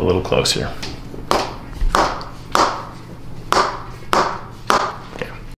a little closer.